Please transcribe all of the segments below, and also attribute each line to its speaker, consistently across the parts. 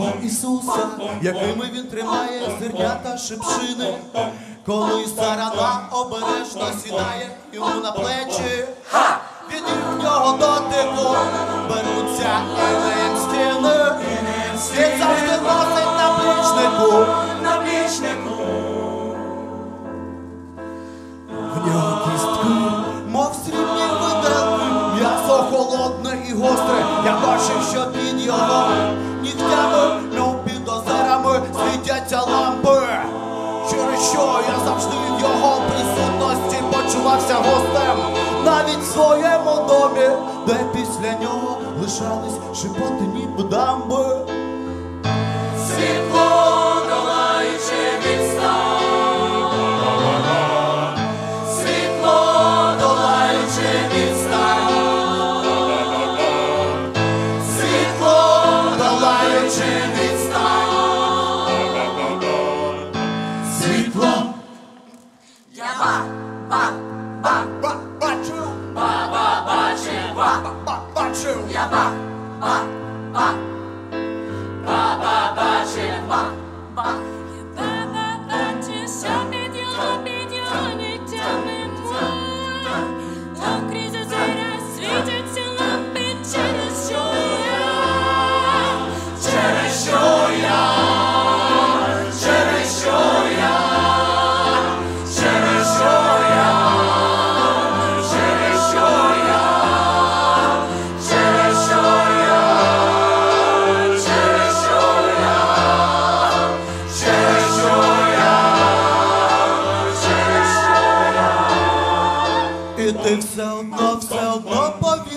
Speaker 1: пальця, якими він тримає зернята шипшини. Коли сарана обережно сідає йому на плечі, від їхнього дотику беруться інеєм стіни. Він завжди носить на плічнику. В холодне і гостре. Я бачив, що під його нігтями, мов під озерами світяться лампи. Через що я завжди в його присутності почувався гостем, навіть в своєму домі, де після нього лишались шипотині дамби.
Speaker 2: 八八八吃呀八八八，
Speaker 1: 八八八吃八八。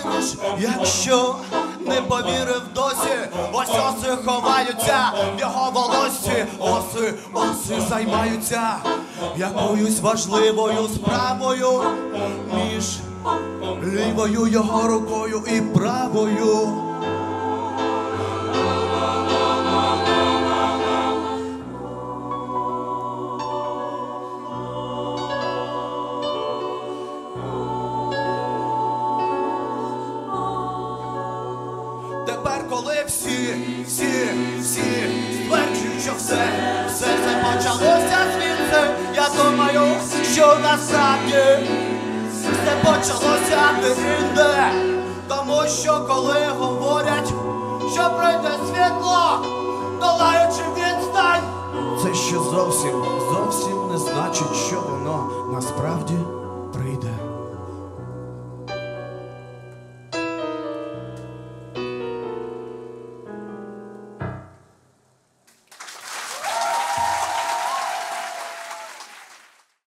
Speaker 1: Повіриш, якщо не повірив досі, ось оси ховаються в його волосі, оси, оси займаються якоюсь важливою справою між лівою його рукою і правою. Тепер, коли всі, всі, всі стверджують, що все, все це почалося звідси, я думаю, що насправді все почалося де-інде. Тому що коли говорять, що прийде світло, долаючи відстань, це ще зовсім, зовсім не значить, що воно насправді прийде.